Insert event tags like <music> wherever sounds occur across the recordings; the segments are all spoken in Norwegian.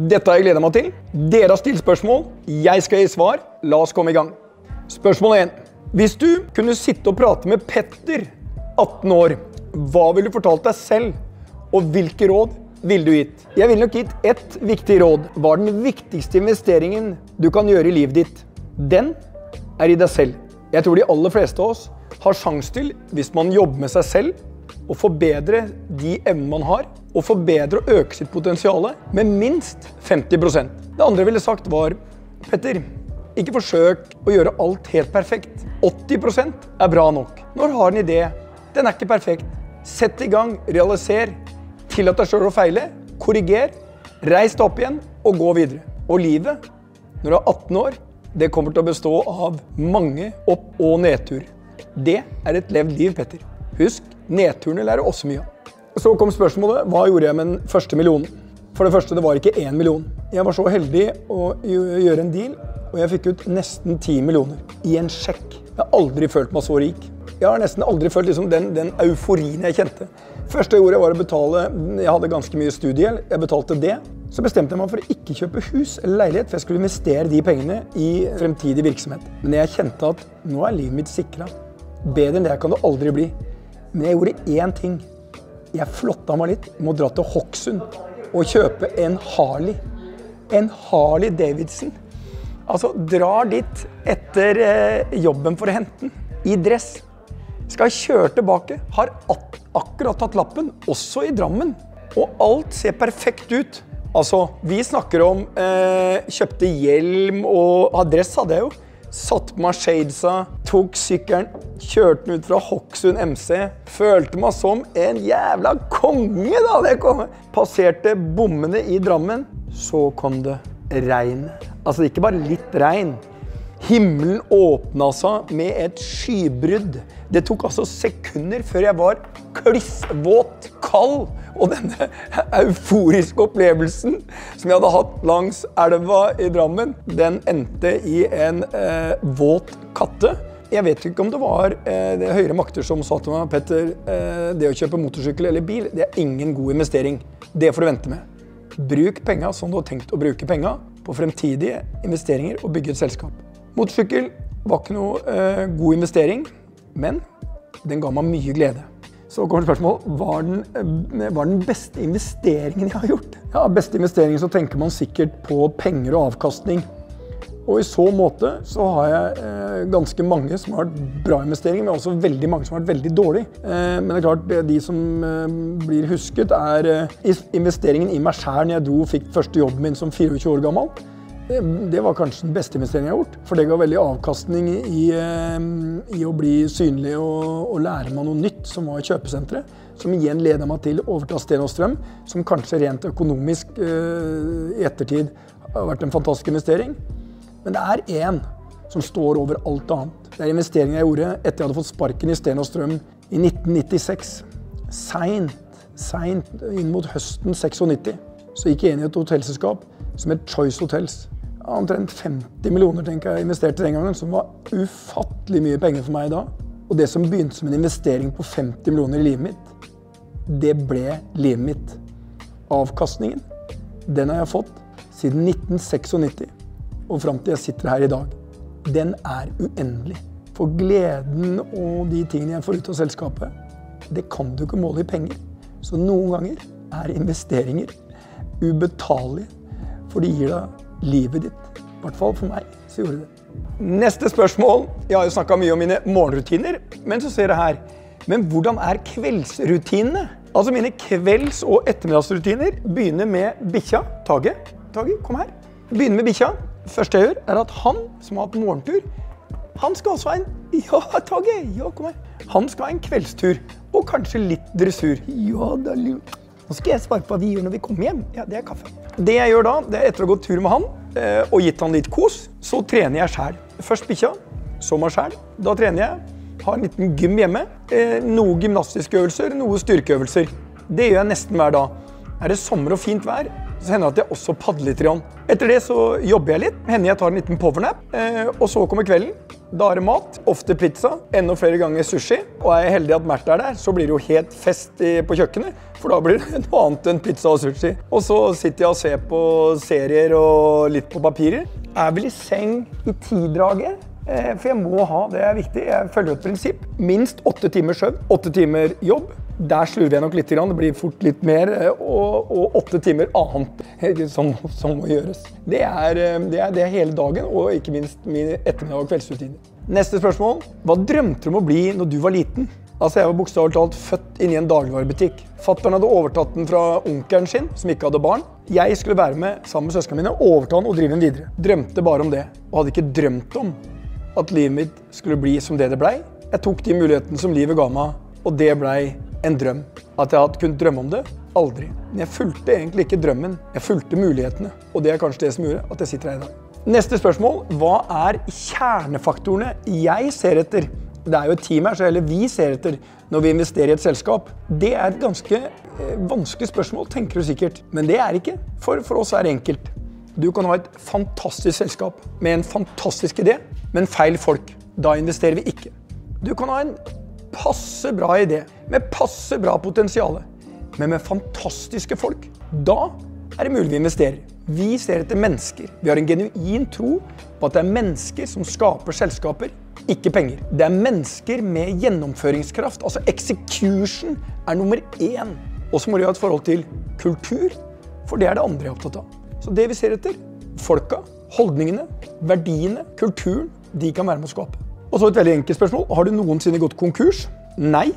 Dette har jeg gleda meg til. Dere har stilt spørsmål. Jeg skal gi svar. La oss komme i gang. Spørsmål 1. Hvis du kunne sitte og prate med Petter, 18 år, hva ville du fortalt deg selv, og hvilke råd ville du gitt? Jeg ville nok gitt ett viktig råd. Hva er den viktigste investeringen du kan gjøre i livet ditt? Den er i deg selv. Jeg tror de aller fleste av oss har sjanse til, hvis man jobber med seg selv, å forbedre de evnene man har, og forbedre og øke sitt potensial med minst 50% Det andre jeg ville sagt, var Petter, ikke forsøk å gjøre alt helt perfekt. 80% er bra nok. Når du har en idé, den er ikke perfekt. Sett i gang, realiser. Tillat deg sjøl å feile. Korriger. Reis deg opp igjen og gå videre. Og livet, når du er 18 år, det kommer til å bestå av mange opp- og nedtur. Det er et levd liv, Petter. Husk, nedturene lærer også mye av. Så kom spørsmålet hva gjorde jeg med den første millionen. For det første, det var ikke én million. Jeg var så heldig å gjøre en deal, og jeg fikk ut nesten ti millioner i en sjekk. Jeg har aldri følt meg så rik. Jeg har nesten aldri følt liksom den, den, euforien jeg kjente. Første jeg gjorde, var å betale Jeg hadde ganske mye studiegjeld. Jeg betalte det. Så bestemte jeg meg for å ikke kjøpe hus eller leilighet, for jeg skulle investere de pengene i fremtidig virksomhet. Men jeg kjente at nå er livet mitt sikra. Bedre enn det kan det aldri bli. Men jeg gjorde én ting. Jeg flotta meg litt med å dra til Hokksund og kjøpe en Harley. En Harley Davidson. Altså, drar dit etter eh, jobben for å hente den. I dress. Skal kjøre tilbake. Har akkurat tatt lappen, også i Drammen. Og alt ser perfekt ut. Altså, vi snakker om eh, Kjøpte hjelm og adress hadde jeg jo. Satte på meg shadesa, tok sykkelen, kjørte den ut fra Hokksund MC. Følte meg som en jævla konge da det kom. Passerte bommene i Drammen. Så kom det regn. Altså ikke bare litt regn. Himmelen åpna seg med et skybrudd. Det tok altså sekunder før jeg var klissvåt, kald. Og denne euforiske opplevelsen som jeg hadde hatt langs elva i Drammen, den endte i en eh, våt katte. Jeg vet ikke om det var eh, det høyere makter som sa til meg Petter, eh, det å kjøpe motorsykkel eller bil, det er ingen god investering. Det får du vente med. Bruk penga som du har tenkt å bruke penga på fremtidige investeringer og bygge et selskap. Motorsykkel var ikke noe eh, god investering, men den ga meg mye glede. Så kommer spørsmålet var den, eh, var den beste investeringen jeg har gjort. Ja, beste investeringen så tenker man sikkert på penger og avkastning. Og i så måte så har jeg eh, ganske mange som har vært bra investeringer, men også veldig mange som har vært veldig dårlige. Eh, men det er klart, de som eh, blir husket, er eh, investeringen i meg sjæl når jeg dro og fikk første jobben min som 24 år gammel. Det var kanskje den beste investeringen jeg har gjort. For det ga veldig avkastning i, eh, i å bli synlig og, og, lære meg noe nytt, som var kjøpesenteret. Som igjen leda meg til å overta Sten og Strøm, som kanskje rent økonomisk uh, i ettertid har vært en fantastisk investering. Men det er én som står over alt annet. Det er investeringen jeg gjorde etter jeg hadde fått sparken i Sten og Strøm i 1996. Seint, seint inn mot høsten 96, så gikk jeg inn i et hotellselskap som het Choice Hotels omtrent 50 millioner tenker jeg investerte den gangen, som var ufattelig mye penger for meg da. Og det som begynte som en investering på 50 millioner i livet mitt, det ble livet mitt. Avkastningen, den har jeg fått siden 1996 og fram til jeg sitter her i dag. Den er uendelig. For gleden og de tingene jeg får ut av selskapet, det kan du ikke måle i penger. Så noen ganger er investeringer ubetalelige, for de gir deg livet ditt. I hvert fall for meg så gjorde det Neste spørsmål. Jeg har jo snakka mye om mine morgenrutiner, men så ser jeg her. Men hvordan er kveldsrutinene? Altså Mine kvelds- og ettermiddagsrutiner begynner med bikkja. Tage, Tage, kom her. Begynner med bikkja. første jeg gjør, er at han som har hatt morgentur, han skal også ha en Ja, Tage, ja, kom her. Han skal ha en kveldstur. Og kanskje litt dressur. Ja, da Nå skal jeg svare på hva vi gjør når vi kommer hjem. Ja, Det er kaffe. Det jeg gjør da, det er etter å ha gått tur med han eh, og gitt han litt kos, så trener jeg sjæl. Først bikkja, så meg sjæl. Da trener jeg. Har en liten gym hjemme. Noen noe gymnastiske øvelser, noe styrkeøvelser. Det gjør jeg nesten hver dag. Er det sommer og fint vær, Så hender det at jeg også padler litt. Etter det så jobber jeg litt. Hender jeg tar en liten powernap. Eh, og så kommer kvelden. Da er det mat. Ofte pizza. Enda flere ganger sushi. Og er jeg heldig at Märtha er der, så blir det jo helt fest på kjøkkenet. For da blir det <laughs> noe annet enn pizza og sushi. Og så sitter jeg og ser på serier og litt på papirer. Er vel i seng i tidraget. Eh, for jeg må ha, det er viktig, jeg følger et prinsipp. Minst åtte timer søvn, åtte timer jobb. Der slurver jeg nok litt. Det blir fort litt mer. Eh, og, åtte timer annet som, som, må gjøres. Det er, eh, det, er, det er, hele dagen, og ikke minst min ettermiddag- og kveldsrutine. Neste spørsmål. Hva drømte du om å bli når du var liten? Altså, Jeg var bokstavelig talt født inn i en dagligvarebutikk. Fattern hadde overtatt den fra onkelen sin, som ikke hadde barn. Jeg skulle være med sammen med søsknene mine, overta den og drive den videre. Drømte bare om det, og hadde ikke drømt om at livet mitt skulle bli som det det blei. Jeg tok de mulighetene som livet ga meg, og det blei en drøm. At jeg hadde kunnet drømme om det? Aldri. Men jeg fulgte egentlig ikke drømmen, jeg fulgte mulighetene. Og det er kanskje det som gjorde at jeg sitter her i dag. Neste spørsmål. Hva er kjernefaktorene jeg ser etter? Det er jo et team her, så heller vi ser etter når vi investerer i et selskap. Det er et ganske eh, vanskelig spørsmål, tenker du sikkert. Men det er ikke. For, for oss er det enkelt. Du kan ha et fantastisk selskap med en fantastisk idé, men feil folk. Da investerer vi ikke. Du kan ha en passe bra idé med passe bra potensial, men med fantastiske folk. Da er det mulig vi investerer. Vi ser etter mennesker. Vi har en genuin tro på at det er mennesker som skaper selskaper, ikke penger. Det er mennesker med gjennomføringskraft. Altså execution er nummer én. Og så må de ha et forhold til kultur, for det er det andre jeg er opptatt av. Så det vi ser etter, folka, holdningene, verdiene, kulturen, de kan være med å skape. Og så et veldig enkelt spørsmål. Har du noensinne gått konkurs? Nei.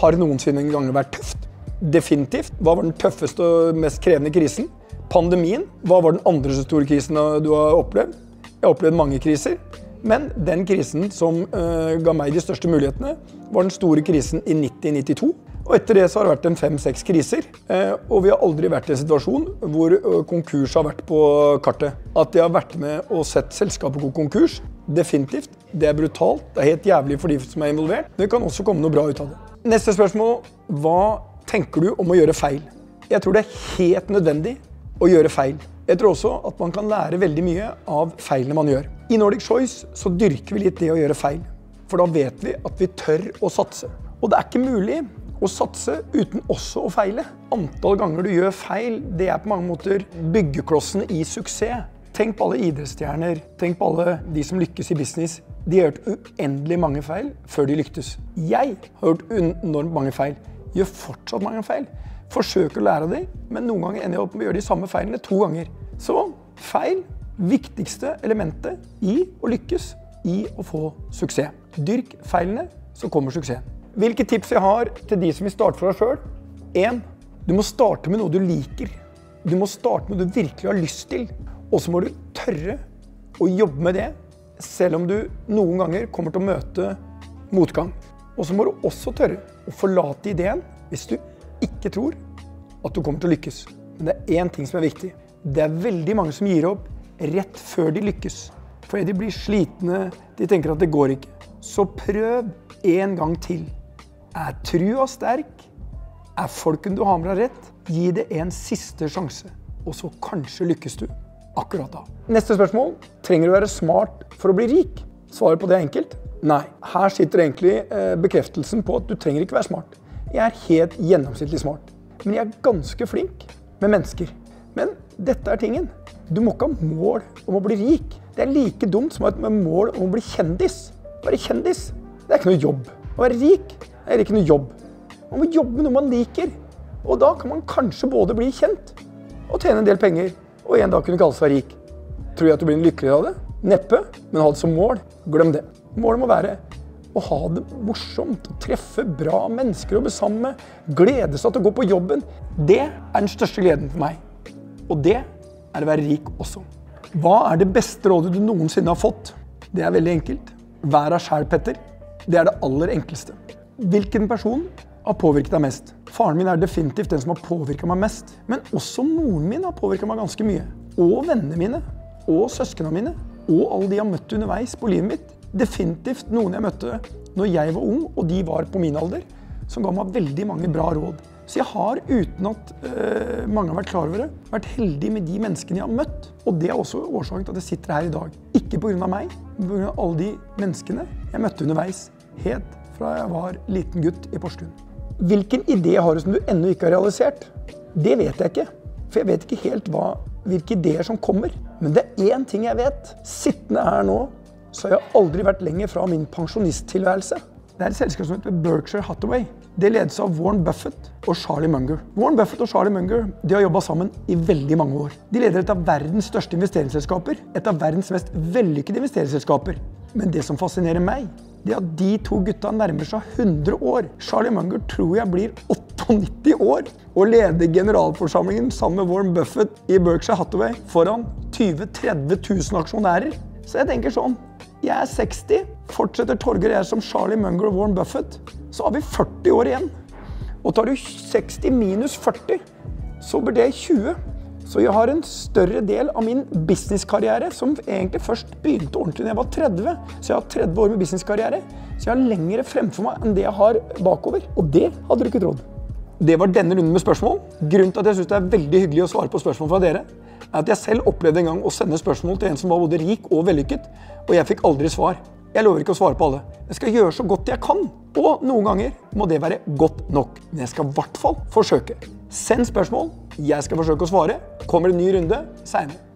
Har det noensinne en gang vært tøft? Definitivt. Hva var den tøffeste og mest krevende krisen? Pandemien. Hva var den andre så store krisen du har opplevd? Jeg har opplevd mange kriser. Men den krisen som uh, ga meg de største mulighetene, var den store krisen i 90-92. Og etter det så har det vært en fem-seks kriser. Eh, og vi har aldri vært i en situasjon hvor eh, konkurs har vært på kartet. At de har vært med og sett selskapet gå konkurs, definitivt. Det er brutalt. Det er helt jævlig for de som er involvert. Det kan også komme noe bra ut av det. Neste spørsmål. Hva tenker du om å gjøre feil? Jeg tror det er helt nødvendig å gjøre feil. Jeg tror også at man kan lære veldig mye av feilene man gjør. I Nordic Choice så dyrker vi litt det å gjøre feil. For da vet vi at vi tør å satse. Og det er ikke mulig å satse uten også å feile. Antall ganger du gjør feil, det er på mange måter byggeklossene i suksess. Tenk på alle idrettsstjerner, tenk på alle de som lykkes i business. De har gjort uendelig mange feil før de lyktes. Jeg har gjort enormt mange feil. Gjør fortsatt mange feil. Forsøker å lære av dem, men noen ganger ender jeg opp med å gjøre de samme feilene to ganger. Så feil viktigste elementet i å lykkes, i å få suksess. Dyrk feilene, så kommer suksessen. Hvilke tips jeg har til de som vil starte for deg sjøl? 1. Du må starte med noe du liker. Du må starte med noe du virkelig har lyst til. Og så må du tørre å jobbe med det, selv om du noen ganger kommer til å møte motgang. Og så må du også tørre å forlate ideen hvis du ikke tror at du kommer til å lykkes. Men det er én ting som er viktig. Det er veldig mange som gir opp rett før de lykkes. Fordi de blir slitne, de tenker at det går ikke. Så prøv en gang til. Er trua sterk? Er folkene du har med deg rett? Gi det en siste sjanse, og så kanskje lykkes du akkurat da. Neste spørsmål. Trenger du være smart for å bli rik? Svaret på det er enkelt. Nei. Her sitter egentlig eh, bekreftelsen på at du trenger ikke være smart. Jeg er helt gjennomsnittlig smart. Men jeg er ganske flink med mennesker. Men dette er tingen. Du må ikke ha mål om å bli rik. Det er like dumt som å ha et mål om å bli kjendis. Være kjendis, det er ikke noe jobb. Å være rik, er ikke noe jobb. Man må jobbe med noe man liker. Og da kan man kanskje både bli kjent og tjene en del penger, og en dag kunne kalle seg rik. Tror jeg at du blir lykkeligere av det? Neppe, men ha det som mål. Glem det. Målet må være å ha det morsomt, treffe bra mennesker å bli sammen med, glede seg til å gå på jobben. Det er den største gleden for meg. Og det er å være rik også. Hva er det beste rådet du noensinne har fått? Det er veldig enkelt. Vær deg sjæl, Petter. Det er det aller enkleste. Hvilken person har påvirket deg mest? Faren min er definitivt den som har påvirka meg mest. Men også moren min har påvirka meg ganske mye. Og vennene mine. Og søsknene mine. Og alle de jeg har møtt underveis på livet mitt. Definitivt noen jeg møtte når jeg var ung, og de var på min alder, som ga meg veldig mange bra råd. Så jeg har, uten at øh, mange har vært klar over det, vært heldig med de menneskene jeg har møtt. Og det er også årsaken til at jeg sitter her i dag. Ikke pga. meg, men pga. alle de menneskene jeg møtte underveis. Helt fra jeg var liten gutt i Porsgrunn. Hvilken idé har du som du ennå ikke har realisert? Det vet jeg ikke. For jeg vet ikke helt hva, hvilke ideer som kommer. Men det er én ting jeg vet. Sittende her nå, så har jeg aldri vært lenger fra min pensjonisttilværelse. Det er et selskap som heter Berkshire Hathaway. Det ledes av Warren Buffett og Charlie Munger. Warren Buffett og Charlie Munger de har jobba sammen i veldig mange år. De leder et av verdens største investeringsselskaper. Et av verdens mest vellykkede investeringsselskaper. Men det som fascinerer meg, det at de to gutta nærmer seg 100 år. Charlie Munger tror jeg blir 98 år og leder generalforsamlingen sammen med Warren Buffett i Berkshire Hathaway foran 20 000-30 000 aksjonærer. Så jeg tenker sånn Jeg er 60. Fortsetter Torgeir jeg som Charlie Munger og Warren Buffett, så har vi 40 år igjen. Og tar du 60 minus 40, så blir det 20. Så jeg har en større del av min businesskarriere som egentlig først begynte ordentlig da jeg var 30. Så jeg har 30 år med businesskarriere. Så jeg har lengre fremfor meg enn det jeg har bakover. Og det hadde du ikke trodd. Det var denne runden med spørsmål. Grunnen til at jeg syns det er veldig hyggelig å svare på spørsmål fra dere, er at jeg selv opplevde en gang å sende spørsmål til en som var både rik og vellykket, og jeg fikk aldri svar. Jeg lover ikke å svare på alle. Jeg skal gjøre så godt jeg kan. Og noen ganger må det være godt nok. Men jeg skal i hvert fall forsøke. Send spørsmål. Jeg skal forsøke å svare. Kommer det en ny runde seinere.